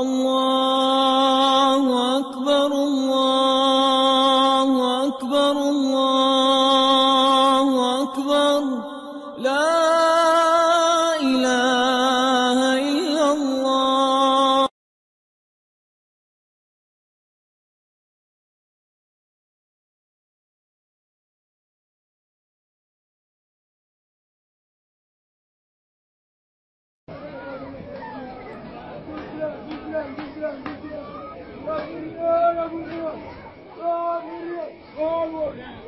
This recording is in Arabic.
الله أكبر Amin. Amin. Amin.